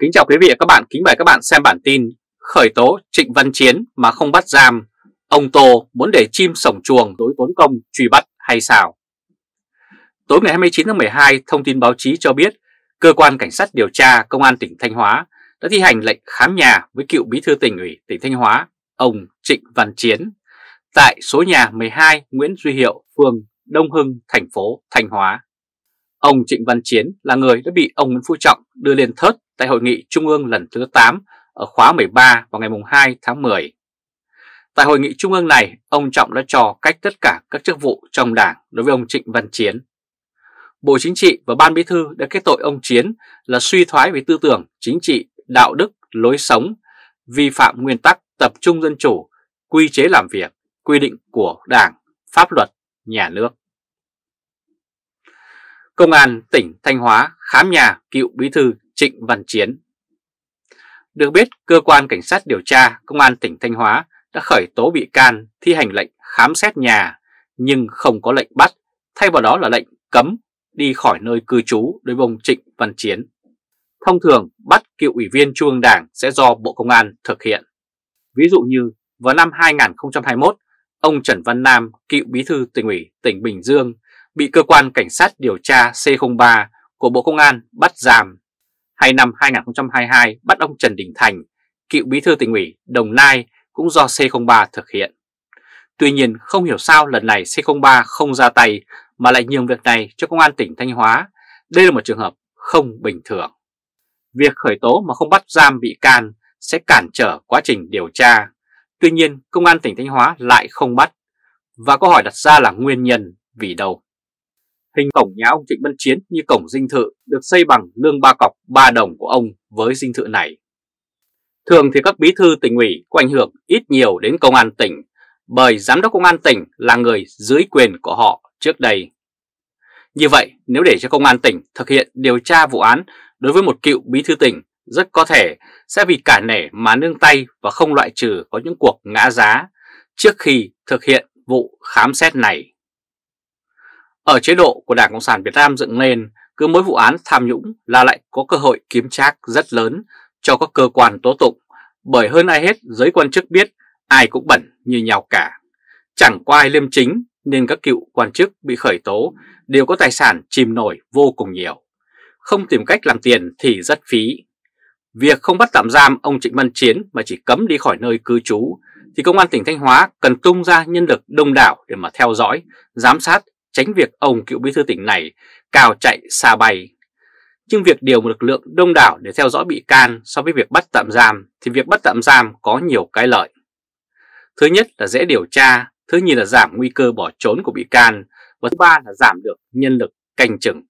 Kính chào quý vị và các bạn, kính mời các bạn xem bản tin Khởi tố Trịnh Văn Chiến mà không bắt giam Ông Tô muốn để chim sổng chuồng đối tốn công truy bắt hay sao? Tối ngày 29 tháng 12, thông tin báo chí cho biết Cơ quan Cảnh sát điều tra Công an tỉnh Thanh Hóa đã thi hành lệnh khám nhà với cựu bí thư tỉnh ủy tỉnh Thanh Hóa, ông Trịnh Văn Chiến, tại số nhà 12 Nguyễn Duy Hiệu, phường Đông Hưng, thành phố Thanh Hóa. Ông Trịnh Văn Chiến là người đã bị ông Nguyễn Phú Trọng đưa lên thớt tại Hội nghị Trung ương lần thứ 8 ở khóa 13 vào ngày 2 tháng 10. Tại Hội nghị Trung ương này, ông Trọng đã cho cách tất cả các chức vụ trong đảng đối với ông Trịnh Văn Chiến. Bộ Chính trị và Ban Bí thư đã kết tội ông Chiến là suy thoái về tư tưởng, chính trị, đạo đức, lối sống, vi phạm nguyên tắc tập trung dân chủ, quy chế làm việc, quy định của Đảng, pháp luật, nhà nước. Công an tỉnh Thanh Hóa khám nhà cựu bí thư Trịnh Văn Chiến. Được biết, cơ quan cảnh sát điều tra Công an tỉnh Thanh Hóa đã khởi tố bị can thi hành lệnh khám xét nhà nhưng không có lệnh bắt, thay vào đó là lệnh cấm đi khỏi nơi cư trú đối với ông Trịnh Văn Chiến. Thông thường, bắt cựu ủy viên Trung ương Đảng sẽ do Bộ Công an thực hiện. Ví dụ như vào năm 2021, ông Trần Văn Nam, cựu bí thư tỉnh ủy tỉnh Bình Dương, bị cơ quan cảnh sát điều tra C03 của Bộ Công an bắt giam. Hay năm 2022 bắt ông Trần Đình Thành, cựu bí thư tỉnh ủy Đồng Nai cũng do C03 thực hiện. Tuy nhiên không hiểu sao lần này C03 không ra tay mà lại nhường việc này cho Công an tỉnh Thanh Hóa. Đây là một trường hợp không bình thường. Việc khởi tố mà không bắt giam bị can sẽ cản trở quá trình điều tra. Tuy nhiên Công an tỉnh Thanh Hóa lại không bắt. Và câu hỏi đặt ra là nguyên nhân vì đâu? Hình cổng nhà ông Trịnh Văn Chiến như cổng dinh thự được xây bằng lương ba cọc ba đồng của ông với dinh thự này. Thường thì các bí thư tỉnh ủy có ảnh hưởng ít nhiều đến công an tỉnh bởi giám đốc công an tỉnh là người dưới quyền của họ trước đây. Như vậy, nếu để cho công an tỉnh thực hiện điều tra vụ án đối với một cựu bí thư tỉnh, rất có thể sẽ vì cả nể mà nương tay và không loại trừ có những cuộc ngã giá trước khi thực hiện vụ khám xét này. Ở chế độ của Đảng Cộng sản Việt Nam dựng lên, cứ mỗi vụ án tham nhũng là lại có cơ hội kiếm trác rất lớn cho các cơ quan tố tụng, bởi hơn ai hết giới quan chức biết ai cũng bẩn như nhau cả. Chẳng có ai liêm chính nên các cựu quan chức bị khởi tố đều có tài sản chìm nổi vô cùng nhiều. Không tìm cách làm tiền thì rất phí. Việc không bắt tạm giam ông Trịnh Văn Chiến mà chỉ cấm đi khỏi nơi cư trú thì Công an tỉnh Thanh Hóa cần tung ra nhân lực đông đảo để mà theo dõi, giám sát tránh việc ông cựu bí thư tỉnh này cào chạy xa bay. Nhưng việc điều một lực lượng đông đảo để theo dõi bị can so với việc bắt tạm giam thì việc bắt tạm giam có nhiều cái lợi. Thứ nhất là dễ điều tra, thứ nhì là giảm nguy cơ bỏ trốn của bị can và thứ ba là giảm được nhân lực canh chừng.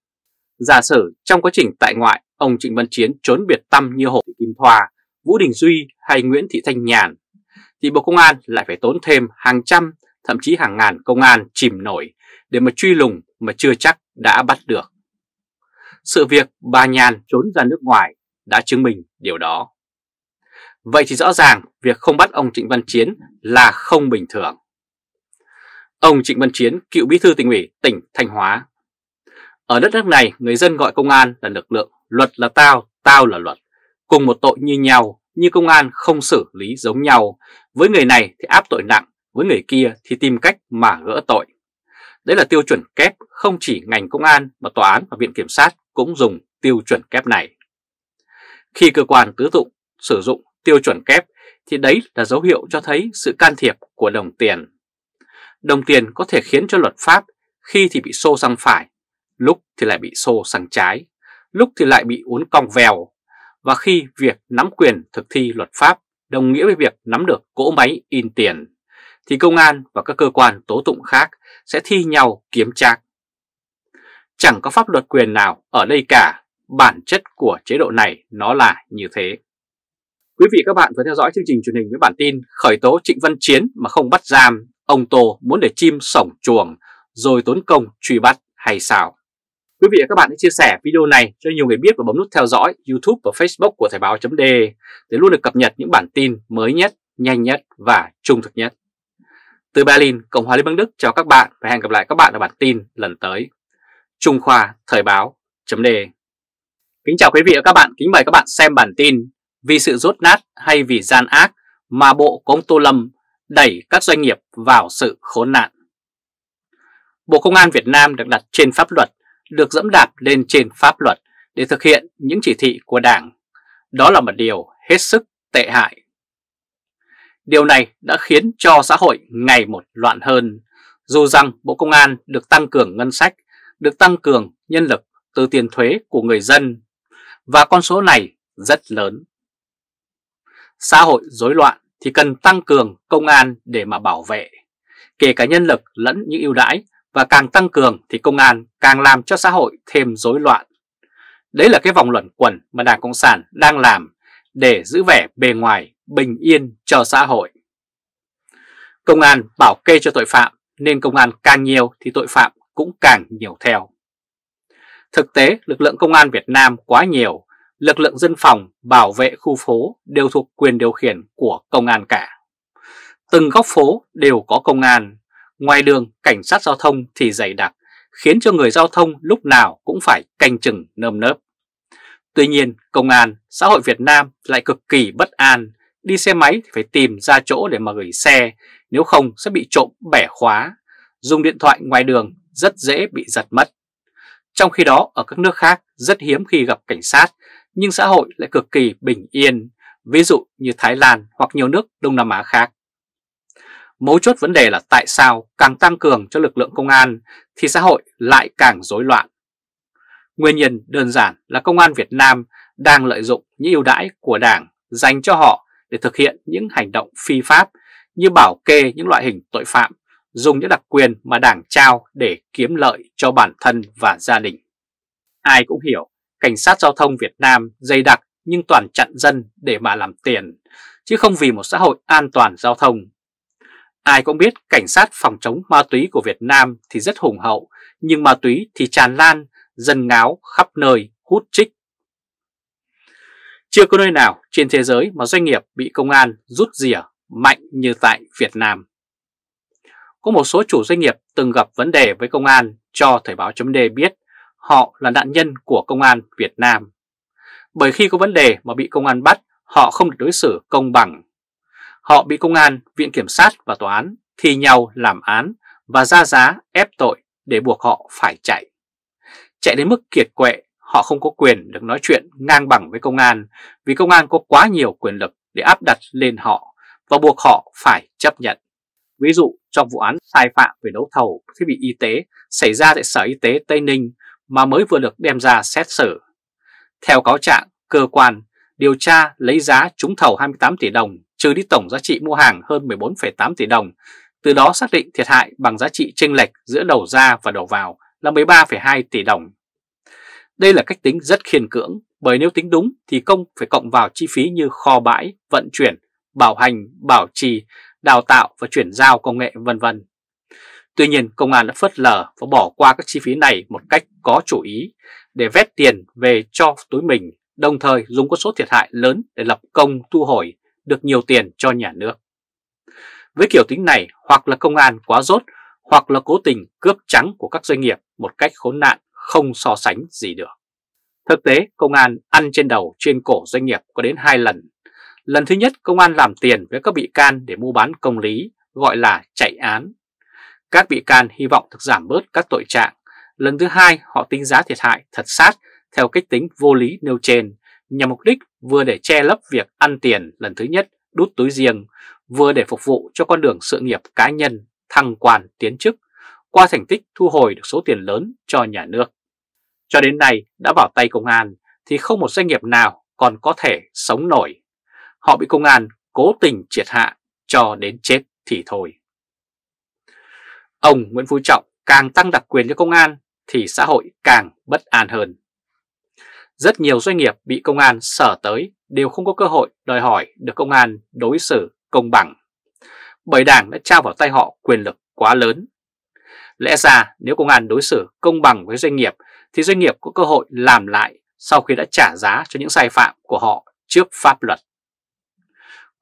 Giả sử trong quá trình tại ngoại, ông Trịnh Văn Chiến trốn biệt tâm như Hồ Thị Kim Thoa, Vũ Đình Duy hay Nguyễn Thị Thanh Nhàn, thì Bộ Công an lại phải tốn thêm hàng trăm, thậm chí hàng ngàn công an chìm nổi để mà truy lùng mà chưa chắc đã bắt được. Sự việc bà Nhàn trốn ra nước ngoài đã chứng minh điều đó. Vậy thì rõ ràng việc không bắt ông Trịnh Văn Chiến là không bình thường. Ông Trịnh Văn Chiến, cựu bí thư tỉnh ủy tỉnh Thanh Hóa. Ở đất nước này, người dân gọi công an là lực lượng, luật là tao, tao là luật. Cùng một tội như nhau, như công an không xử lý giống nhau. Với người này thì áp tội nặng, với người kia thì tìm cách mà gỡ tội. Đấy là tiêu chuẩn kép không chỉ ngành công an mà tòa án và viện kiểm sát cũng dùng tiêu chuẩn kép này. Khi cơ quan tứ tụng sử dụng tiêu chuẩn kép thì đấy là dấu hiệu cho thấy sự can thiệp của đồng tiền. Đồng tiền có thể khiến cho luật pháp khi thì bị xô sang phải, lúc thì lại bị xô sang trái, lúc thì lại bị uốn cong vèo. Và khi việc nắm quyền thực thi luật pháp đồng nghĩa với việc nắm được cỗ máy in tiền, thì công an và các cơ quan tố tụng khác sẽ thi nhau kiếm trác. Chẳng có pháp luật quyền nào ở đây cả, bản chất của chế độ này nó là như thế. Quý vị các bạn vừa theo dõi chương trình truyền hình với bản tin khởi tố Trịnh Văn Chiến mà không bắt giam, ông Tô muốn để chim sổng chuồng rồi tốn công truy bắt hay sao? Quý vị và các bạn hãy chia sẻ video này cho nhiều người biết và bấm nút theo dõi YouTube và Facebook của Thời báo .de để luôn được cập nhật những bản tin mới nhất, nhanh nhất và trung thực nhất. Từ Berlin, Cộng hòa Liên bang Đức chào các bạn và hẹn gặp lại các bạn ở bản tin lần tới. Trung Khoa Thời báo .de Kính chào quý vị và các bạn, kính mời các bạn xem bản tin Vì sự rốt nát hay vì gian ác mà Bộ Công Tô Lâm đẩy các doanh nghiệp vào sự khốn nạn. Bộ Công an Việt Nam được đặt trên pháp luật, được dẫm đạp lên trên pháp luật để thực hiện những chỉ thị của Đảng. Đó là một điều hết sức tệ hại. Điều này đã khiến cho xã hội ngày một loạn hơn, dù rằng Bộ Công an được tăng cường ngân sách, được tăng cường nhân lực từ tiền thuế của người dân và con số này rất lớn. Xã hội rối loạn thì cần tăng cường công an để mà bảo vệ, kể cả nhân lực lẫn những ưu đãi và càng tăng cường thì công an càng làm cho xã hội thêm rối loạn. Đấy là cái vòng luẩn quẩn mà Đảng Cộng sản đang làm để giữ vẻ bề ngoài bình yên cho xã hội. Công an bảo kê cho tội phạm nên công an càng nhiều thì tội phạm cũng càng nhiều theo. Thực tế, lực lượng công an Việt Nam quá nhiều, lực lượng dân phòng, bảo vệ khu phố đều thuộc quyền điều khiển của công an cả. Từng góc phố đều có công an, ngoài đường cảnh sát giao thông thì dày đặc, khiến cho người giao thông lúc nào cũng phải canh chừng nơm nớp. Tuy nhiên, công an, xã hội Việt Nam lại cực kỳ bất an, đi xe máy thì phải tìm ra chỗ để mà gửi xe, nếu không sẽ bị trộm bẻ khóa. Dùng điện thoại ngoài đường rất dễ bị giật mất. Trong khi đó ở các nước khác rất hiếm khi gặp cảnh sát, nhưng xã hội lại cực kỳ bình yên, ví dụ như Thái Lan hoặc nhiều nước Đông Nam Á khác. Mấu chốt vấn đề là tại sao càng tăng cường cho lực lượng công an thì xã hội lại càng rối loạn. Nguyên nhân đơn giản là công an Việt Nam đang lợi dụng những ưu đãi của Đảng dành cho họ để thực hiện những hành động phi pháp như bảo kê những loại hình tội phạm dùng những đặc quyền mà Đảng trao để kiếm lợi cho bản thân và gia đình. Ai cũng hiểu, cảnh sát giao thông Việt Nam dày đặc nhưng toàn chặn dân để mà làm tiền, chứ không vì một xã hội an toàn giao thông. Ai cũng biết cảnh sát phòng chống ma túy của Việt Nam thì rất hùng hậu, nhưng ma túy thì tràn lan, dân ngáo khắp nơi, hút trích. Chưa có nơi nào trên thế giới mà doanh nghiệp bị công an rút rỉa mạnh như tại Việt Nam có một số chủ doanh nghiệp từng gặp vấn đề với công an cho Thời báo chấm biết họ là nạn nhân của công an Việt Nam. Bởi khi có vấn đề mà bị công an bắt, họ không được đối xử công bằng. Họ bị công an, viện kiểm sát và tòa án thi nhau làm án và ra giá ép tội để buộc họ phải chạy. Chạy đến mức kiệt quệ, họ không có quyền được nói chuyện ngang bằng với công an vì công an có quá nhiều quyền lực để áp đặt lên họ và buộc họ phải chấp nhận. Ví dụ trong vụ án sai phạm về đấu thầu thiết bị y tế xảy ra tại Sở Y tế Tây Ninh mà mới vừa được đem ra xét xử. Theo cáo trạng, cơ quan điều tra lấy giá trúng thầu 28 tỷ đồng trừ đi tổng giá trị mua hàng hơn 14,8 tỷ đồng, từ đó xác định thiệt hại bằng giá trị chênh lệch giữa đầu ra và đầu vào là 13,2 tỷ đồng. Đây là cách tính rất khiên cưỡng, bởi nếu tính đúng thì công phải cộng vào chi phí như kho bãi, vận chuyển, bảo hành, bảo trì đào tạo và chuyển giao công nghệ vân vân. Tuy nhiên công an đã phớt lờ và bỏ qua các chi phí này một cách có chủ ý để vét tiền về cho túi mình, đồng thời dùng có số thiệt hại lớn để lập công thu hồi được nhiều tiền cho nhà nước. Với kiểu tính này hoặc là công an quá rốt hoặc là cố tình cướp trắng của các doanh nghiệp một cách khốn nạn không so sánh gì được. Thực tế, công an ăn trên đầu trên cổ doanh nghiệp có đến hai lần Lần thứ nhất công an làm tiền với các bị can để mua bán công lý, gọi là chạy án. Các bị can hy vọng được giảm bớt các tội trạng. Lần thứ hai họ tính giá thiệt hại thật sát theo cách tính vô lý nêu trên, nhằm mục đích vừa để che lấp việc ăn tiền lần thứ nhất đút túi riêng, vừa để phục vụ cho con đường sự nghiệp cá nhân, thăng quan tiến chức, qua thành tích thu hồi được số tiền lớn cho nhà nước. Cho đến nay đã vào tay công an thì không một doanh nghiệp nào còn có thể sống nổi họ bị công an cố tình triệt hạ cho đến chết thì thôi. Ông Nguyễn Phú Trọng càng tăng đặc quyền cho công an thì xã hội càng bất an hơn. Rất nhiều doanh nghiệp bị công an sở tới đều không có cơ hội đòi hỏi được công an đối xử công bằng. Bởi đảng đã trao vào tay họ quyền lực quá lớn. Lẽ ra nếu công an đối xử công bằng với doanh nghiệp thì doanh nghiệp có cơ hội làm lại sau khi đã trả giá cho những sai phạm của họ trước pháp luật.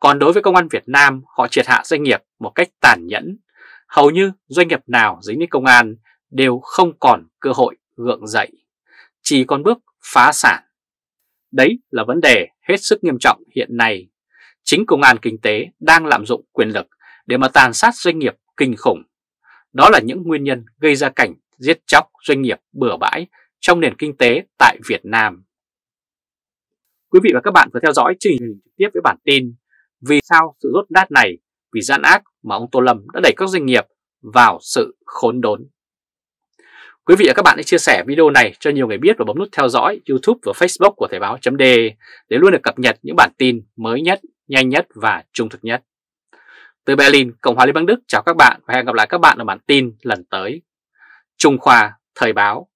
Còn đối với công an Việt Nam, họ triệt hạ doanh nghiệp một cách tàn nhẫn. Hầu như doanh nghiệp nào dính đến công an đều không còn cơ hội gượng dậy, chỉ còn bước phá sản. Đấy là vấn đề hết sức nghiêm trọng hiện nay. Chính công an kinh tế đang lạm dụng quyền lực để mà tàn sát doanh nghiệp kinh khủng. Đó là những nguyên nhân gây ra cảnh giết chóc doanh nghiệp bừa bãi trong nền kinh tế tại Việt Nam. Quý vị và các bạn vừa theo dõi chương trình trực tiếp với bản tin Vì sao sự rốt nát này vì gian ác mà ông Tô Lâm đã đẩy các doanh nghiệp vào sự khốn đốn. Quý vị và các bạn hãy chia sẻ video này cho nhiều người biết và bấm nút theo dõi YouTube và Facebook của Thời báo d để luôn được cập nhật những bản tin mới nhất, nhanh nhất và trung thực nhất. Từ Berlin, Cộng hòa Liên bang Đức chào các bạn và hẹn gặp lại các bạn ở bản tin lần tới. Trung Khoa Thời báo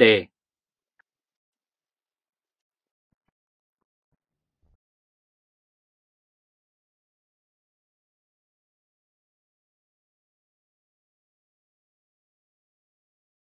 .de